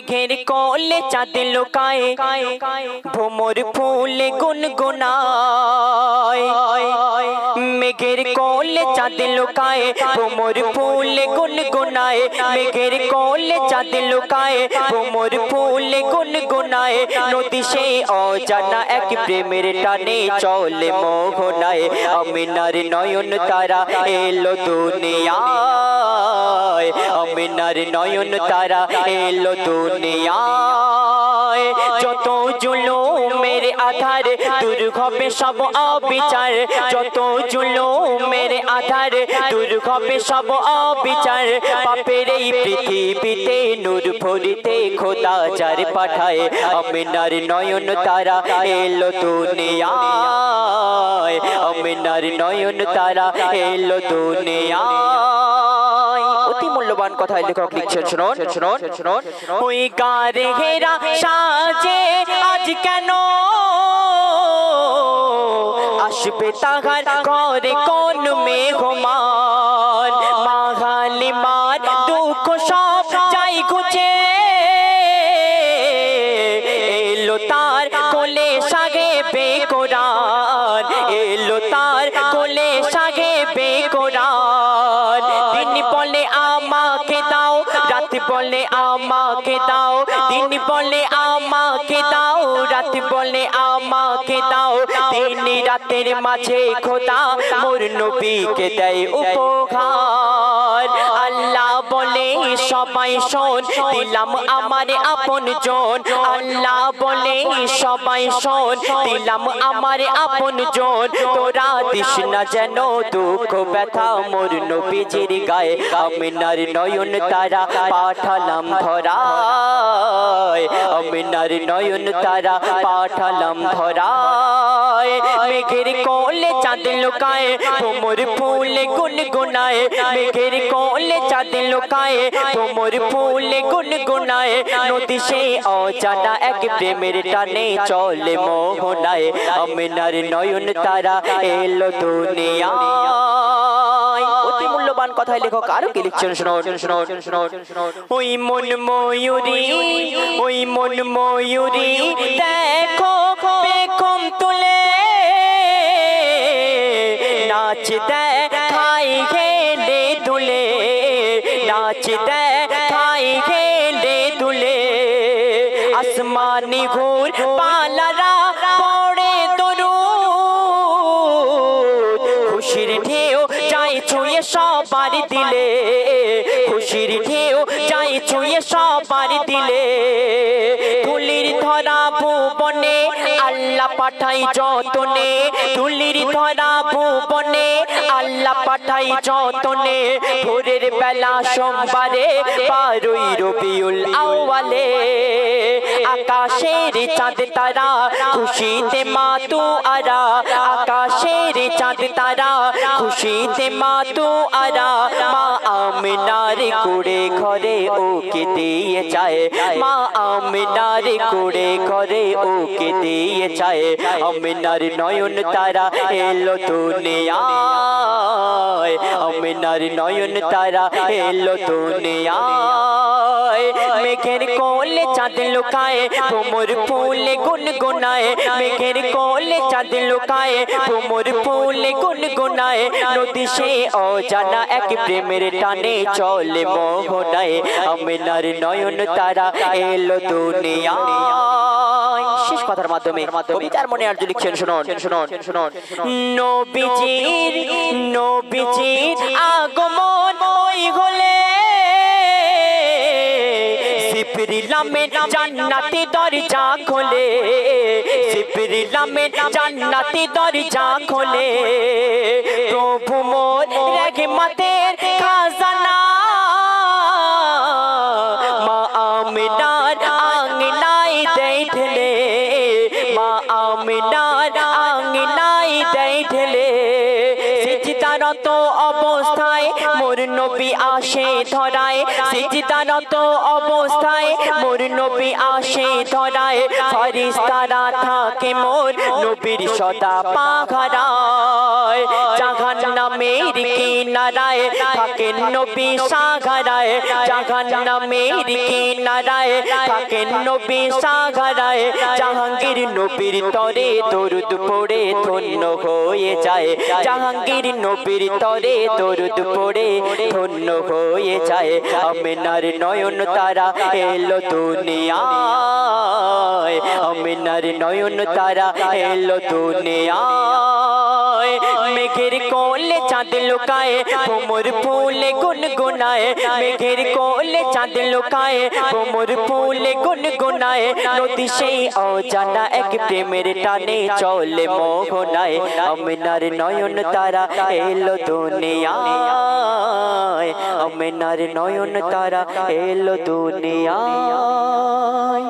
মেঘের কোলে চাঁদ লোকায়, ভোমর ফুলে গুনগুনায়। মেঘের কোলে চাঁদ লোকায়, ভোমর ফুলে গুনগুনায়। মেঘের কোলে চাঁদ লোকায়, ভোমর ফুলে গুনগুনায়। নদী সে অজানা এক প্রেমের টানে চলে মোহনায়। আমিনার নয়ন তারা এলো দুনিয়ায় আমিনার নয়ন তারা এলো দুনিয়ায়। যত জুলুমের আধার দূর হবে সব অবিচার। যত জুলুমের আধার দূর হবে সব অবিচার। পাপের এই পৃথিবীতে নূর ভরিতে খোদা যার পাঠায় আমিনার নয়ন তারা এলো দুনিয়ায়। আমিনার নয়ন তারা এলো দুনিয়ায়। অতি মূল্যবান কথায় লেখক লিখছেন শুনুন। শুনুন শুনুন ওই গারে হেরা সাজে আজ কেন? আসবে তাহার ঘরে কোন মেঘমান মাঘালি রাত বলে আমাকে দাও, দিন বলে আমাকে দাও, রাত বলে আমাকে দাও, দিন রাতের মাঝে খোদা মোর নবীকে দেয় উপহার। সবাই শোন, দিলাম আমার আপন জন। আল্লাহ বলে, সবাই শোন, দিলাম আমার আপন জন। তোরা দিস না যেন দুঃখ, ব্যথা মোর নবীজির গায়ে। আমিনার নয়ন তারা পাঠালাম ধরায় আমিনার নয়ন তারা পাঠালাম ধরায়। মেঘের কোলে চাঁদ লোকায়, ভোমর ফুলে গুনগুনায়। মেঘের কোলে চাঁদ লোকায়, ভোমর ফুলে গুনগুনায়। নদী সে অজানা এক প্রেমের টানে চলে মোহনায়। আমিনার নয়ন তারা এলো দুনিয়ায়। অতি মূল্যবান কথায় লেখক আরও কি লিখছেন শুনুন শুনুন। শুনুন। ওই মন ময়ূরী ওই মন ময়ূরী দেখো বেকম তুলে। নাচ দেখাই খেলে দুলে। নাচ দেখাই খেলে দুলে। আসমানি ঘুর পালারা যাই ছুঁয়ে সবার দিলে, খুশির ঢেউ যাই ছুঁয়ে সবার দিলে। তুলির ধরা ভুবনে আল্লাহ পাঠাই যতনে তুলির ধরা ভুবনে আল্লাহ পাঠাই যতনে। ভোরের বেলা সোমবারে বারোই রবিউল আওয়ালে আকাশের চাঁদ তারা, খুশিতে মাতু আরা আকাশের চাঁদ তারা, খুশিতে মাতু আরা মা আমিনার কুড়ে ঘরে ওকে দিয়ে যায় মা আমিনার কুড়ে ঘরে ওকে দিয়ে যায় আমিনার নয়ন তারা এলো দুনিয়ায়, আমিনার নয়ন তারা এলো দুনিয়ায়, মেঘের কোলে চাঁদ লুকায় ভোমর ফুলে গুনগুনায় মেঘের কোলে চাঁদ লুকায় ভোমর ফুলে গুনগুনায় নদী সে অজানা এক প্রেমের টানে চলে মোহনায় আমিনার নয়ন তারা এলো দুনিয়ায়। শেষ কথার মাধ্যমে কবিতার মনে আর লিখছেন শুনুন শুনুন শুনুন। নবীজির নবীজির আগমন সিপরিলামে জান্নাতি দরজা খোলে সিপরিলামে জান্নাতি দরজা খোলে প্রভু মোর রহমতের খাজানা মা আমিনার আঙ্গনাই দেই ঠেলে মা আমিনার আঙ্গনাই দেই ঠেলে সিজদারত অবস্থায় মোর নবী আসে ধরায়, সিজদারত অবস্থায় মোর নবী আসে ধরায়, ফরিস্তারা থাকে মোর নবীর সদা পাখারায়। জাহান নামের কিনারায় থাকেন নবী সাগরায় জাহান্নামের কিনারায় থাকেন নবী সাগরায়, জাহাঙ্গীর নবীর তরে দরুদ পড়ে ধন্য হয়ে যায়, জাহাঙ্গীর নবীর তরে দরুদ পড়ে ধন্য হয়ে যায়, আমিনার নয়ন তারা এলো দুনিয়ায়, আমিনার নয়ন তারা এলো দুনিয়ায়। মেঘের কোলে চাঁদ লুকায়, ভোমর ফুলে গুনগুনায়। মেঘের কোলে চাঁদ লুকায়, ভোমর ফুলে গুনগুনায়। নদী সেই অজানা এক প্রেমের টানে চলে মোহনায়। আমিনার নয়ন তারা এলো দুনিয়ায়। আমিনার নয়ন তারা এলো দুনিয়ায়।